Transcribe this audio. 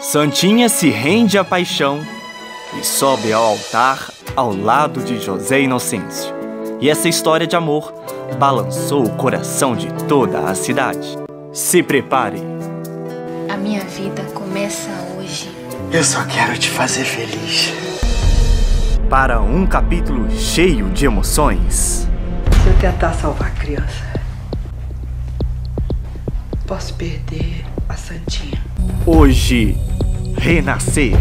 Santinha se rende à paixão e sobe ao altar ao lado de José Inocêncio. E essa história de amor balançou o coração de toda a cidade. Se prepare. A minha vida começa hoje. Eu só quero te fazer feliz. Para um capítulo cheio de emoções. Se eu tentar salvar a criança, posso perder a Santinha. Hoje, renascer.